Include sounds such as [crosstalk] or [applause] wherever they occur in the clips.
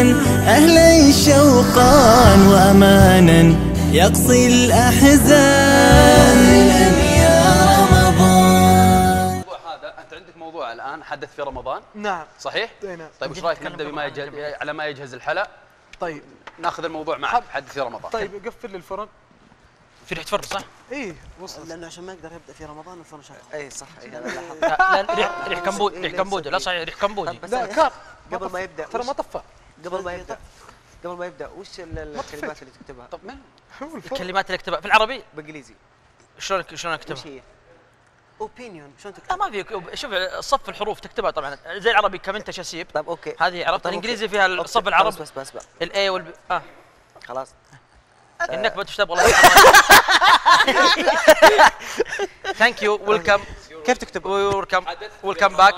أهلا شوقا وأمانا يقصي الأحزان. أهلا يا رمضان الموضوع هذا أنت عندك موضوع الآن حدث في رمضان؟ نعم. صحيح؟ أي نعم. طيب إيش رأيك نبدأ بما يجهز على ما يجهز الحلا؟ طيب. ناخذ الموضوع معك حدث في رمضان. طيب قفل لي الفرن. في ريحة فرن صح؟ إيه وصل. لأنه عشان ما يقدر يبدأ في رمضان الفرن شغال. إي صح. إي لا لا، ريح ريح كمبود ريح كمبودي لا صحيح ريح كمبودي بس لا قبل ما يبدأ ترى ما طفى. قبل ما يبدأ. قبل ما يبدأ وش ال- الكلمات اللي تكتبها؟ طب من؟ الكلمات اللي اكتبها في العربي؟ بإنجليزي. شلون شلون وش اكتبها؟ هي؟ اوبينيون شلون لا تكتب؟ ما في شوف صف الحروف تكتبها طبعا. زي العربي كمنت شسيب. طيب أوكي. هذه عرفت؟ الإنجليزي. فيها الصف العربي. بس بس بس. الاي والبي آه. خلاص. [laughs] إنك بدك تشتغل والله. thank you welcome كيف تكتب؟ welcome welcome back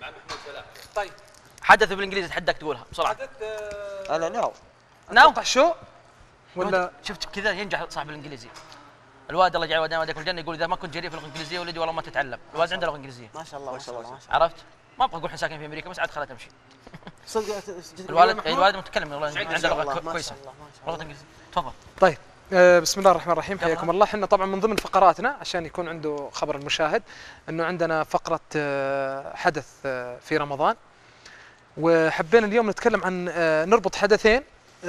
مع محمود فلاح طيب حدث بالإنجليزي اتحداك تقولها بسرعة. عدد أنا no now؟ أتوقع شو؟ ولا شفت كذا ينجح صاحب الإنجليزي. الواد الله يجعل ودنا ودك الجنة يقول إذا ما كنت جريء في اللغة الإنجليزية ولدي والله ما تتعلم. الواد عنده لغه انجليزيه ما شاء الله ما شاء الله. عرفت؟ ما أبغى أقول إحنا ساكنين في أمريكا بس عاد خلها تمشي [laughs] صدق [laughs] الوالد الوالد متكلم والله عنده لغة كويسه شاء الله ما شاء لغه الله انجليزيه تفضل. طيب آه، بسم الله الرحمن الرحيم. حياكم الله. إحنا طبعا من ضمن فقراتنا عشان يكون عنده خبر المشاهد إنه عندنا فقرة آه، حدث آه، في رمضان. وحبينا اليوم نتكلم عن آه، نربط حدثين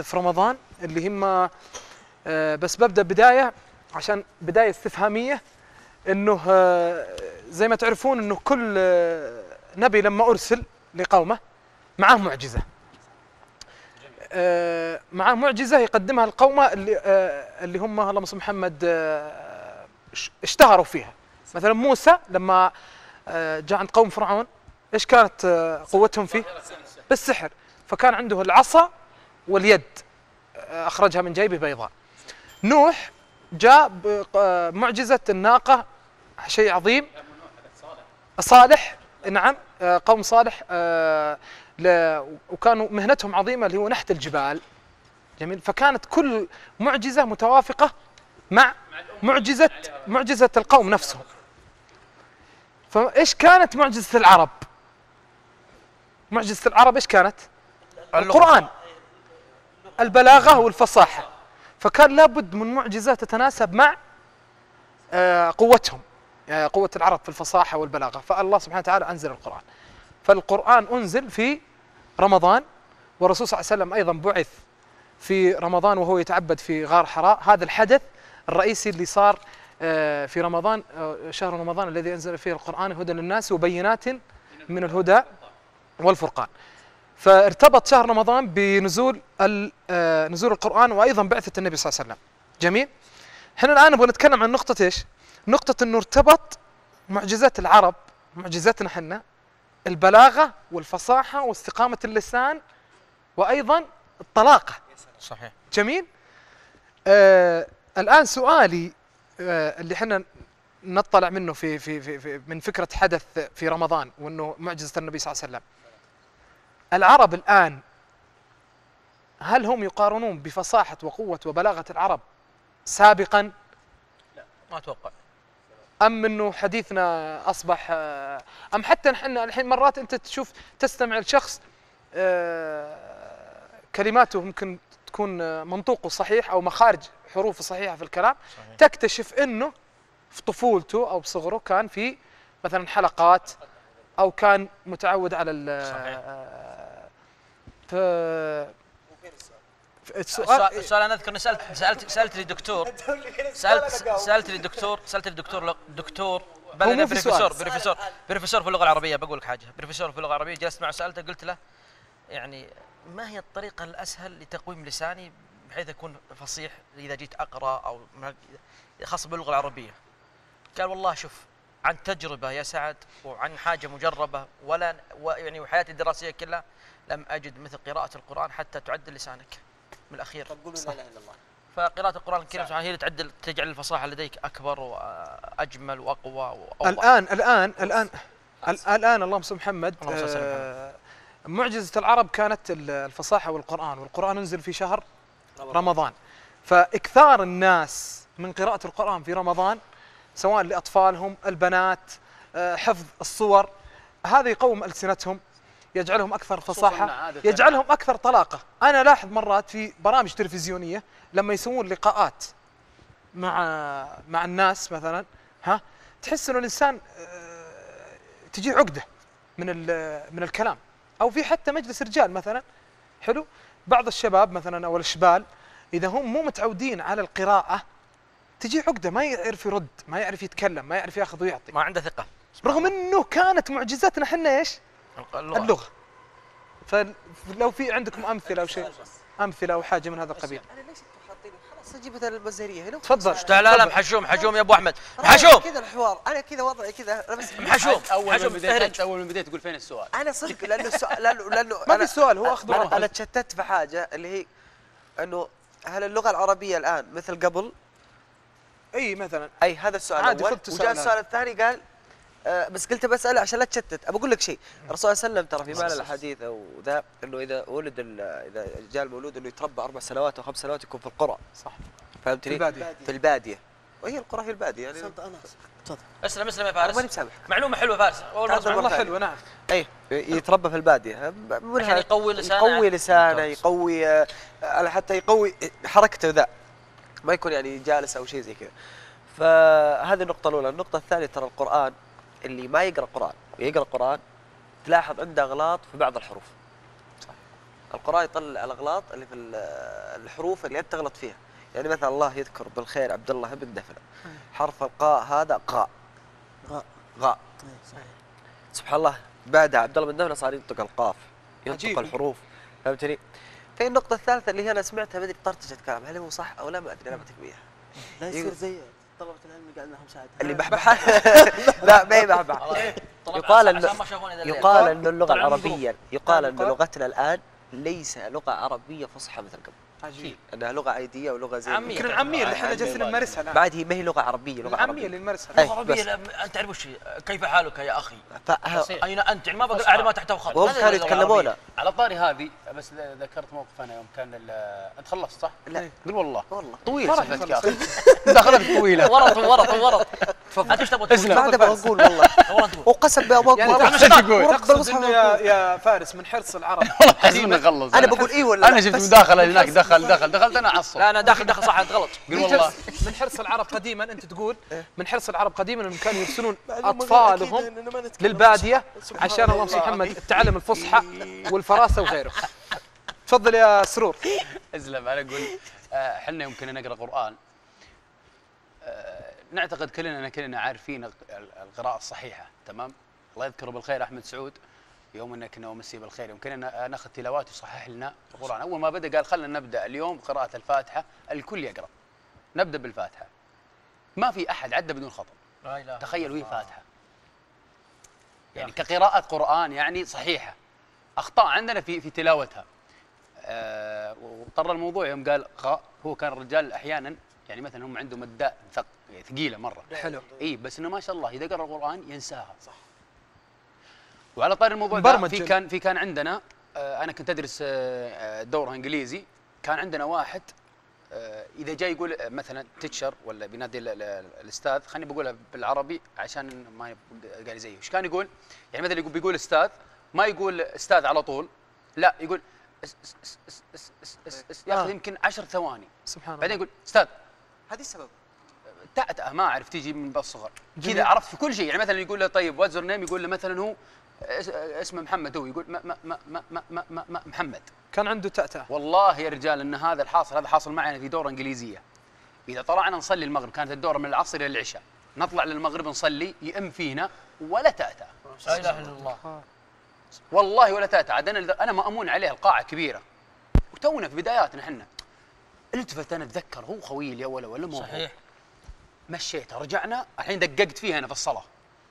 في رمضان اللي هم آه، بس ببدأ بداية عشان بداية استفهامية إنه آه، زي ما تعرفون إنه كل نبي لما أرسل لقومه معاه معجزة. معاه معجزة يقدمها القومة اللي اللي هم اللهم صل محمد اش- اشتهروا فيها. مثلا موسى لما جاء عند قوم فرعون إيش كانت آه، قوتهم فيه؟ بالسحر. فكان عنده العصا واليد آه، أخرجها من جيبه بيضاء. نوح جاء بمعجزه الناقة شيء عظيم. صالح نعم آه، قوم صالح آه، وكانوا مهنتهم عظيمة اللي هو نحت الجبال. جميل. فكانت كل معجزة متوافقة مع معجزة معجزة القوم نفسهم. فإيش كانت معجزة العرب؟ معجزه العرب إيش كانت؟ القرآن. البلاغة والفصاحة. فكان لابد من معجزة تتناسب مع آه، قوتهم. آه، قوة العرب في الفصاحة والبلاغة. فالله سبحانه وتعالى أنزل القرآن. فالقرآن أنزل في رمضان والرسول صلى الله عليه وسلم أيضا بعث في رمضان وهو يتعبد في غار حراء. هذا الحدث الرئيسي اللي صار آه، في رمضان آه، شهر رمضان الذي أنزل فيه القرآن هدى للناس وبينات من الهدى. والفرقان. فارتبط شهر رمضان بنزول ال- آه، نزول القرآن وأيضا بعثة النبي صلى الله عليه وسلم. جميل؟ إحنا الآن نبغى نتكلم عن نقطة إيش؟ نقطة إنه ارتبط معجزات العرب معجزاتنا إحنا البلاغة والفصاحة واستقامة اللسان وأيضا الطلاقة. صحيح. جميل؟ آه الآن سؤالي آه اللي إحنا نطلع منه في, في, في, في من فكرة حدث في رمضان وإنه معجزة النبي صلى الله عليه وسلم. العرب الآن هل هم يقارنون بفصاحة وقوة وبلاغة العرب سابقا ما أتوقع أم إنه حديثنا أصبح آه، أم حتى نحن الحين مرات أنت تشوف تستمع لشخص آه، كلماته ممكن تكون منطوقه صحيح أو مخارج حروفه صحيحة في الكلام صحيح. تكتشف إنه في طفولته أو بصغره كان في مثلا حلقات أو كان متعود على ال صحيح. آه، ف ف- السؤال السؤال السؤال أنا أذكر إني سالت سالت سألت لي دكتور. [laughs] سالت سألت لي دكتور سألت لي دكتور دكتور. بل. بروفيسور بروفيسور بروفيسور في اللغة العربية. بقول لك حاجة. بروفيسور في اللغة العربية. جلست معه سألته قلت له يعني ما هي الطريقة الأسهل لتقويم لساني بحيث أكون فصيح إذا جيت أقرأ أو خاصه باللغة العربية؟ قال والله شوف عن تجربة يا سعد وعن حاجة مجربة ولا يعني وحياتي الدراسية كلها لم أجد مثل قراءة القرآن حتى تعدل لسانك. من طب قولوا لا إله إلا الله. فقراءة القرآن الكريم سبحانه هي اللي تعدل تجعل الفصاحة لديك أكبر وأجمل وأقوى وأوضح. الآن الآن الآن ال- الآن اللهم صل محمد اللهم صل على آه، معجزة العرب كانت ال- الفصاحة والقرآن والقرآن أنزل في شهر رمضان. فإكثار الناس من قراءة القرآن في رمضان سواء لأطفالهم البنات آه، حفظ الصور. هذا يقوم ألسنتهم يجعلهم فصاحة عادة. يجعلهم أكثر طلاقة. أنا لاحظ مرات في برامج تلفزيونية لما يسوون لقاءات مع مع الناس مثلا ها تحس إنه الإنسان آه، تجي عقدة من من الكلام. أو في حتى مجلس رجال مثلا حلو؟ بعض الشباب مثلا أو الاشبال إذا هم مو متعودين على القراءة تجي عقدة ما يعرف يرد ما يعرف يتكلم ما يعرف ياخذ ويعطي. ما عنده ثقة. رغم إنه كانت معجزاتنا إحنا إيش؟ اللغة. اللغة. فلو في عندكم أمثلة أو شيء أمثلة أو حاجة من هذا القبيل. أنا ليش أنتم حاطين خلاص أجيب مثلا المزاريه هنا تفضل. لا لا لا محشوم محشوم يا أبو أحمد. محشوم كذا الحوار. أنا كذا وضعي كذا. محشوم أول ما محشوم بديت أول ما بديت تقول فين السؤال؟ أنا صدق لأنه السؤال لأنه [laughs] لأنه ما في سؤال هو أخذ أنا تشتت في حاجة اللي هي إنه هل اللغة العربية الآن مثل قبل؟ إي مثلا. أي هذا السؤال عادي، الأول. وجاء. السؤال الثاني قال آه بس قلت بساله عشان لا تشتت. ابى أقول لك شيء. الرسول صلى الله عليه وسلم ترى في معنى الحديث أو ذا إنه إذا ولد ال- إذا جاء المولود إنه يتربى أربع سنوات أو خمس سنوات يكون في القرى. صح. فهمتني؟ في البادية. في البادية. وهي القرى في البادية يعني. تفضل. اسلم اسلم يا ماني فارس مسامح معلومة حلوة فارس. أول مرة. والله ثانية. حلو نعم. اي يتربى في البادية. عشان يقوي لسانه. يقوي لسانه. يقوي آه، حتى يقوي حركته ذا. ما يكون يعني جالس أو شيء زي كذا. فهذه النقطة الأولى، النقطة الثانية ترى القرآن اللي ما يقرأ قرآن ويقرأ قرآن تلاحظ عنده أغلاط في بعض الحروف. القرآن يطلع الأغلاط اللي في ال- الحروف اللي أنت تغلط فيها، يعني مثلا الله يذكر بالخير عبد الله بن دفنة. حرف القاء هذا قاء. غاء غاء إيه، صحيح. سبحان الله بعدها عبد الله بن دفنة صار ينطق القاف ينطق عجيب. الحروف. فهمتني؟ في النقطة الثالثة اللي هي أنا سمعتها ما أدري طرطشة كلام هل هو صح أو لا؟ ما أدري أنا بعطيك إياها لا يصير زي طلبة العلم اللي قاعد لهم مساعدة اللي بحبح [laughs] لا ما هي بحبح طلع يقال إنه-. يقال أن اللغة العربية يقال أن قال- لغتنا الآن ليس لغة عربية فصحى مثل قبل. عجيب. أنها لغة عادية ولغة زي عامية. يمكن العاميه اللي إحنا جالسين نمارسها الآن. بعد هي ما هي لغة عربية لغة العاميه عربية. اللي نمارسها العربيه بس. لا، انت تعرف وش هي؟ كيف حالك يا أخي؟ أين أنت؟ يعني ما بقدر اعرف ما تحته خط وهم كانوا اللغة يتكلمون. العربية. على طاري هذه بس ذكرت موقف أنا يوم كان ال- أنت خلصت صح؟ لا. قل والله. والله. طويل سالفتك. يا أخي. دخلتك طويلة. ورط ورط ورط. انت إيش تبغى تقول؟ ما عاد أقول والله. [laughs] والله وقسم بالله أبغى يعني تقول. تقصد انه يا يا فارس من حرص العرب. حسيت انه خلص أنا بقول إيه ولا أنا؟ شفت مداخله هناك. دخل دخل دخلت أنا أعصب. لا أنا داخل داخل صح أنت غلط. قل والله. من حرص العرب قديما أنت تقول من حرص العرب قديما إنهم كانوا يرسلون [laughs] أطفالهم. للبادية عشان الله محمد التعلم الفصحى [laughs] والفراسة وغيره. تفضل يا سرور. ازلم أنا أقول آه، إحنا يمكن نقرأ قرآن. آه، نعتقد كلنا إن كلنا عارفين الق- ال- القراءة الصحيحة تمام؟ الله يذكره بالخير أحمد سعود يوم إنك كنا ومسي بالخير. يمكن أن ناخذ تلاوات يصحح لنا القرآن. أول ما بدأ قال خلينا نبدأ اليوم قراءة الفاتحة الكل يقرأ. نبدأ بالفاتحة. ما في أحد عدى بدون خطأ. لا إله تخيل وهي فاتحة. يعني كقراءة قرآن يعني صحيحة. أخطاء عندنا في في تلاوتها. آه واضطر الموضوع. يوم قال خاء هو كان الرجال أحيانا يعني مثلا هم عندهم الداء يعني ثقيلة مرة. حلو. إي بس إنه ما شاء الله إذا قرأ القرآن ينساها. صح. وعلى طار الموضوع ده في كان في كان عندنا آه أنا كنت أدرس آه, آه، دوره إنجليزي. كان عندنا واحد آه إذا جاي يقول آه، مثلا teacher ولا بينادي الأستاذ خليني بقولها بالعربي عشان ما قال زيه إيش كان يقول؟ يعني مثلا يقول بيقول أستاذ ما يقول أستاذ على طول لا يقول ياخذ آه. يمكن 10 ثواني. سبحان الله. بعدين يقول أستاذ هذه السبب. تأتأه ما أعرف تيجي من الصغر كذا عرفت في كل شيء. يعني مثلا يقول له طيب what's name يقول له مثلا هو اسمه محمد هو. يقول ما ما ما ما ما, ما, ما محمد. كان عنده تأتأة والله يا رجال إن هذا الحاصل هذا حاصل معنا في دورة إنجليزية. إذا طلعنا نصلي المغرب كانت الدورة من العصر إلى العشاء. نطلع للمغرب نصلي يأم فينا ولا تأتأة لا إله إلا الله. والله ولا تأتأة عاد أنا أنا مأمون عليها القاعة كبيرة. وتونا في بداياتنا إحنا. التفت أنا أتذكر هو خويل يا ولا ولا مو هو. صحيح. مشيت رجعنا الحين دققت فيها أنا في الصلاة.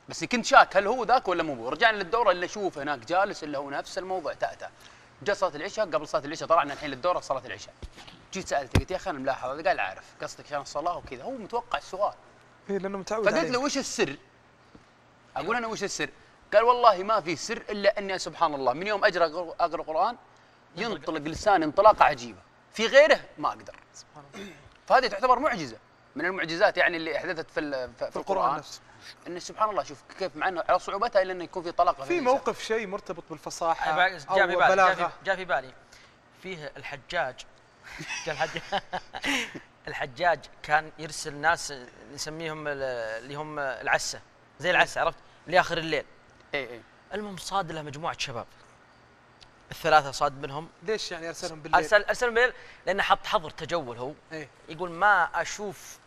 بس كنت شاك هل هو ذاك ولا مو هو؟ رجعنا للدورة اللي أشوف هناك جالس الا هو نفس الموضوع تأتأ جاء صلاة العشاء قبل صلاة العشاء طلعنا الحين للدورة صلاة العشاء. جيت سألته قلت يا أخي أنا ملاحظ هذا قال عارف قصدك عشان الصلاة وكذا هو متوقع السؤال. إيه لأنه متعود فقلت له وش السر؟ أقول أنا وش السر؟ قال والله ما في سر إلا أني سبحان الله من يوم أجرى أقرأ قرآن ينطلق لساني انطلاقة عجيبة. في غيره ما أقدر. فهذه تعتبر معجزة. من المعجزات يعني اللي أحدثت في ال- في, في القرآن القرآن. نفسه. إن سبحان الله شوف كيف مع إنه على صعوبتها إلا إنه يكون في طلاقه في. موقف شيء مرتبط بالفصاحة جاء في أو بالي جاء في, بلاغة. جاء في بالي. فيه الحجاج. جاء الحجاج. [laughs] الحجاج كان يرسل ناس نسميهم ال- اللي هم العسة. زي العسة عرفت؟ لاخر الليل. اي اي المهم صاد له مجموعة شباب. الثلاثة صاد منهم. ليش يعني أرسلهم بالليل؟ ارسل ارسل بالليل؟ لأنه حط حظر تجول هو. إيه. يقول ما أشوف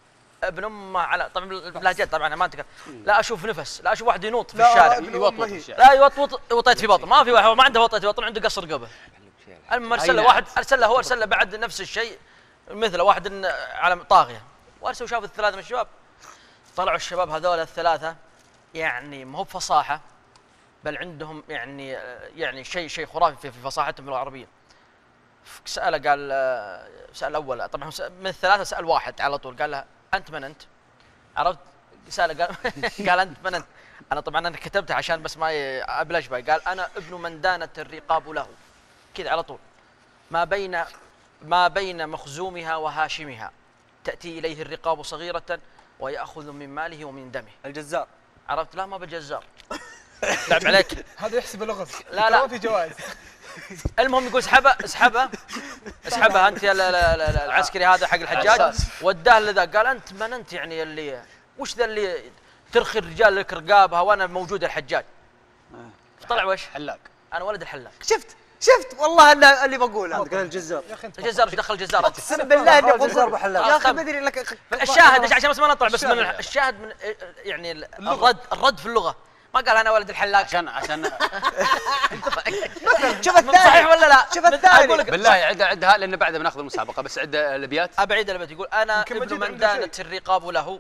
ابن أمه على طبعا باللهجات طبعا أنا ما انتقل لا أشوف نفس لا أشوف واحد ينوط في لا، الشارع. يوطوط في. الشارع. لا يوطوط وطيت في بطن. ما في واحد ما عنده وطيت في بطن عنده قصر قبه المهم أرسل له واحد أرسل له هو أرسل له بعد نفس الشيء مثله واحد إن- على طاغية. وأرسل شاف الثلاثة من الشباب. طلعوا الشباب هذول الثلاثة يعني ما هو بفصاحة. بل عندهم يعني يعني شيء شيء خرافي في في فصاحتهم باللغة العربيه سأله قال سأل أول طبعا من الثلاثة سأل واحد على طول قال له أنت من أنت؟ عرفت؟ سأله قال [laughs] قال أنت من أنت؟ أنا طبعا أنا كتبتها عشان بس ما أبلش بها قال أنا ابن من دانت الرقاب له. كذا على طول. ما بين ما بين مخزومها وهاشمها. تأتي إليه الرقاب صغيرة ويأخذ من ماله ومن دمه. الجزار. عرفت؟ لا ما بالجزار. لعب عليك. هذا يحسب اللغز لا، لا. ما في جوائز. المهم يقول اسحبها اسحبها اسحبها أنت يا ال- العسكري هذا حق الحجاج. عساس. وداه لذا. قال أنت من أنت يعني اللي وش ذا اللي ترخي الرجال لك رقابها وأنا موجود الحجاج؟ طلع وش؟ حلاق. أنا ولد الحلاق. شفت شفت والله أنا اللي بقوله. قال الجزار. يا أخي أنت الجزار إيش دخل الجزار؟ انت؟ أقسم بالله إني الجزار بقول بحلاق. يا أخي. ما أدري لك الشاهد عشان بس ما نطلع بس من الشاهد. الشاهد من يعني الرد الرد في اللغة. ما قال أنا ولد الحلاق. عشان عشان [laughs] شوف الثاني صحيح ولا لا؟ شوف الثاني. بالله عد عدها لأن بعدها بناخذ المسابقة بس عد الأبيات. أبعد الابد يقول أنا ابن من. دانت الرقاب له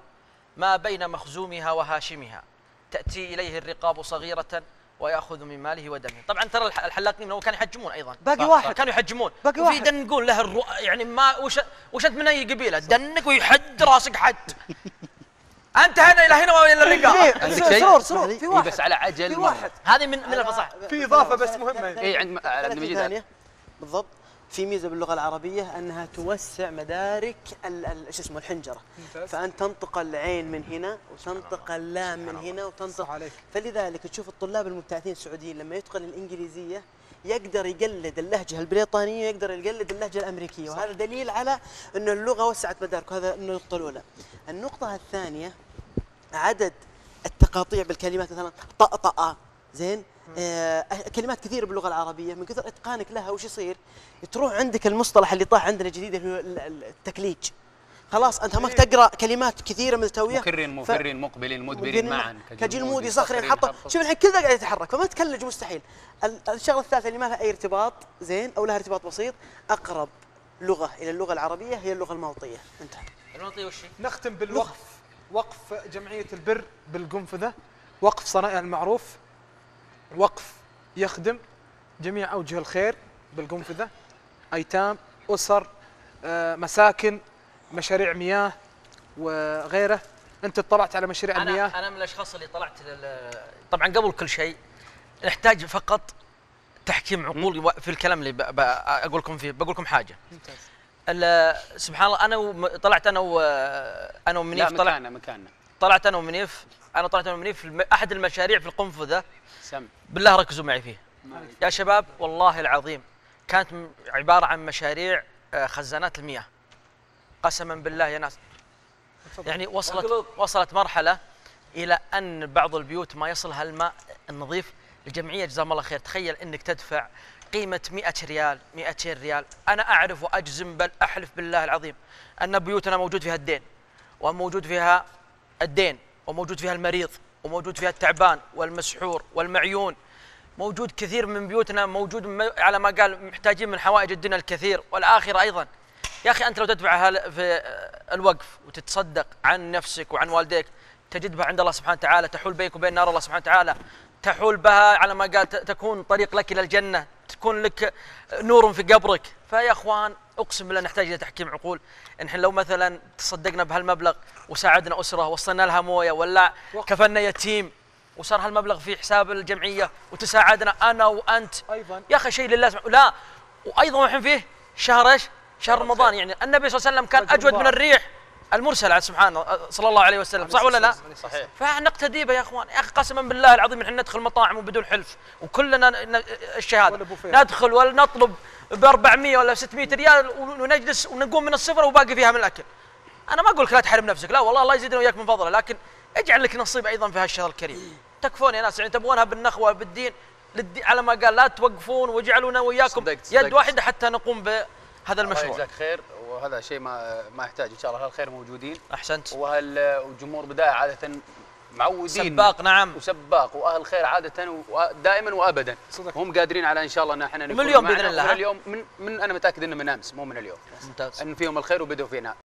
ما بين مخزومها وهاشمها. تأتي إليه الرقاب صغيرة ويأخذ من ماله ودمه. طبعا ترى الح- الحلاقين هو كانوا يحجمون أيضا. باقي واحد. كانوا يحجمون. باقي واحد. دنقون له الرو... يعني ما وش وش أنت من أي قبيلة؟ دنك ويحد راسك حد. [laughs] أنت هنا إلى هنا وإلى الرقاب عندك شيء؟ سرور سرور في إيه واحد بس على عجل في. واحد. هذه من من الفصاحة. في إضافة بس مهمة. اي عند عند 30 مجيد ثانية. بالضبط. في ميزة باللغة العربية أنها توسع مدارك ال- ال- شو اسمه الحنجرة. ممتاز. فأنت تنطق العين من هنا وتنطق اللام من هنا وتنطق فلذلك تشوف الطلاب المبتعثين السعوديين لما يتقن الإنجليزية يقدر يقلد اللهجة البريطانية ويقدر يقلد اللهجة الأمريكية وهذا دليل على إنه اللغة وسعت مدارك هذا النقطه الاولى النقطة الثانية عدد التقاطيع بالكلمات مثلا طأطأ زين؟ آه كلمات كثيرة باللغة العربية من كثر إتقانك لها وش يصير؟ تروح عندك المصطلح اللي طاح عندنا جديد اللي هو ال- ال- التكليج. خلاص أنت همك تقرأ كلمات كثيرة ملتويه مكر ف- مفر مقبل مدبر معا كجلمودي صخر حطه. شوف الحين كل ذا قاعد يتحرك فما تكلج مستحيل. ال- الشغلة الثالثة اللي ما لها أي ارتباط زين أو لها ارتباط بسيط أقرب لغة إلى اللغة العربية هي اللغة المالطيه انتهى المنطقة وش هي؟ نختم بالوقف. وقف جمعية البر بالقنفذه وقف صنائع المعروف. وقف يخدم جميع أوجه الخير بالقنفذه أيتام أسر آه، مساكن مشاريع مياه وغيره. أنت اطلعت على مشاريع المياه أنا أنا من الأشخاص اللي طلعت لل... طبعا قبل كل شيء نحتاج فقط تحكيم عقول و- في الكلام اللي ب... ب... أقول لكم فيه بقول لكم حاجة. ممتاز. سبحان الله أنا وم... طلعت أنا و... أنا ومنيف طلع... مكاننا مكاننا. طلعت أنا ومنيف. أنا طلعت أنا ومنيف. أحد المشاريع في القنفذه سم. بالله ركزوا معي فيه. يا شباب والله العظيم كانت عبارة عن مشاريع آه، خزانات المياه. قسما بالله يا ناس. يعني وصلت وصلت مرحلة إلى أن بعض البيوت ما يصلها الماء النظيف الجمعيه جزاهم الله خير. تخيل إنك تدفع قيمة 100 ريال 200 ريال. أنا أعرف وأجزم بل أحلف بالله العظيم أن بيوتنا موجود فيها الدين وموجود فيها الدين وموجود فيها المريض وموجود فيها التعبان والمسحور والمعيون. موجود كثير من بيوتنا موجود على ما قال محتاجين من حوائج الدنيا الكثير والآخرة أيضا. يا أخي أنت لو تدفع في الوقف وتتصدق عن نفسك وعن والديك تجد بها عند الله سبحانه وتعالى تحول بينك وبين نار الله سبحانه وتعالى تحول بها على ما قال تكون طريق لك إلى الجنة تكون لك نور في قبرك. فيا أخوان أقسم بالله نحتاج إلى تحكيم عقول. نحن لو مثلا تصدقنا بهالمبلغ وساعدنا أسرة وصلنا لها موية ولا كفلنا يتيم وصار هالمبلغ في حساب الجمعية وتساعدنا أنا وأنت. أيضا. يا أخي شيء لله سبحانه لا. وأيضا الحين فيه شهر إيش؟ شهر رمضان يعني النبي صلى الله عليه وسلم كان أجود من. الريح المرسل على سبحانه صلى الله عليه وسلم. صح ولا لا؟ صحيح. فنقتدي به يا إخوان. يا أخي قسما بالله العظيم إحنا ندخل مطاعم وبدون حلف وكلنا الشهادة. ندخل ولا نطلب ب 400 ولا 600 ريال ونجلس ونقوم من الصفر وباقي فيها من الأكل. أنا ما أقول لك لا تحرم نفسك لا والله الله يزيدنا وياك من فضله لكن اجعل لك نصيب أيضا في هالشهر الكريم. تكفون يا ناس يعني تبغونها بالنخوة بالدين على ما قال لا توقفون واجعلونا وياكم صدقت- يد صدقت. واحدة حتى نقوم بهذا الله المشروع. يجزاك خير وهذا شيء ما ما يحتاج إن شاء الله الخير موجودين. أحسنت. وهال والجمهور بداية عادة معودين. سباق نعم. وسباق وأهل خير عادة ودائما وابدا. صدق. هم قادرين على إن شاء الله إن إحنا نكون اليوم بإذن الله، من؟ اليوم من, من أنا متأكد إنه من أمس مو من اليوم. ممتاز. إن فيهم الخير وبدوا فينا.